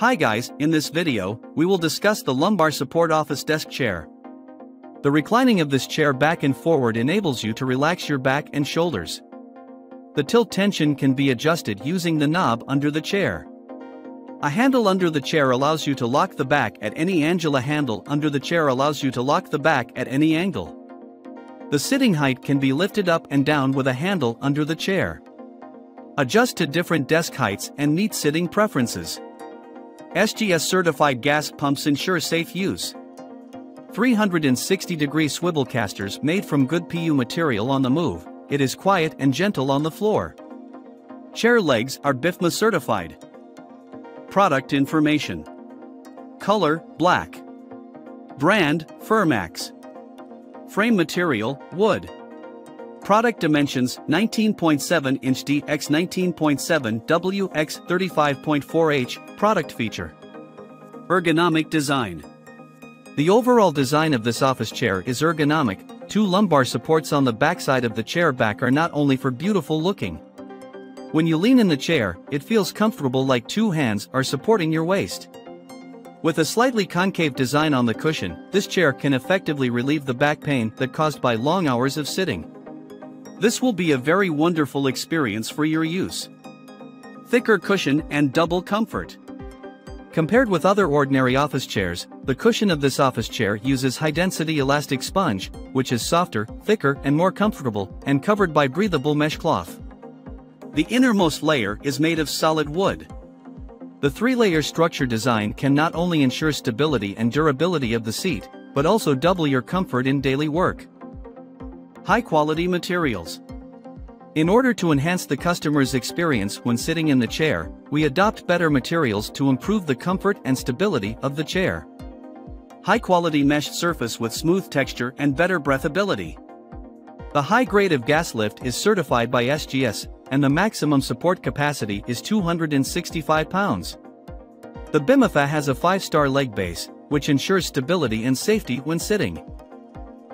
Hi guys, in this video, we will discuss the lumbar support office desk chair. The reclining of this chair back and forward enables you to relax your back and shoulders. The tilt tension can be adjusted using the knob under the chair. A handle under the chair allows you to lock the back at any angle. A handle under the chair allows you to lock the back at any angle. The sitting height can be lifted up and down with a handle under the chair. Adjust to different desk heights and meet sitting preferences. SGS certified gas pumps ensure safe use. 360 degree swivel casters made from good PU material on the move, it is quiet and gentle on the floor. Chair legs are BIFMA certified. Product information Color black. Brand Furmax. Frame material wood. Product dimensions 19.7 inch D x 19.7 W x 35.4 H. Product feature Ergonomic design. The overall design of this office chair is ergonomic, two lumbar supports on the backside of the chair back are not only for beautiful looking. When you lean in the chair, it feels comfortable like two hands are supporting your waist. With a slightly concave design on the cushion, this chair can effectively relieve the back pain that caused by long hours of sitting. This will be a very wonderful experience for your use. Thicker cushion and double comfort. Compared with other ordinary office chairs, the cushion of this office chair uses high-density elastic sponge, which is softer, thicker and more comfortable, and covered by breathable mesh cloth. The innermost layer is made of solid wood. The three-layer structure design can not only ensure stability and durability of the seat, but also double your comfort in daily work. High-quality materials. In order to enhance the customer's experience when sitting in the chair, we adopt better materials to improve the comfort and stability of the chair. High-quality mesh surface with smooth texture and better breathability. The high grade of gas lift is certified by SGS, and the maximum support capacity is 265 pounds. The BIMAFA has a 5-star leg base, which ensures stability and safety when sitting.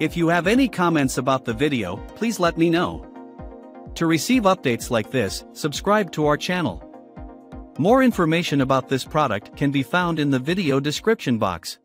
If you have any comments about the video, please let me know. To receive updates like this, subscribe to our channel. More information about this product can be found in the video description box.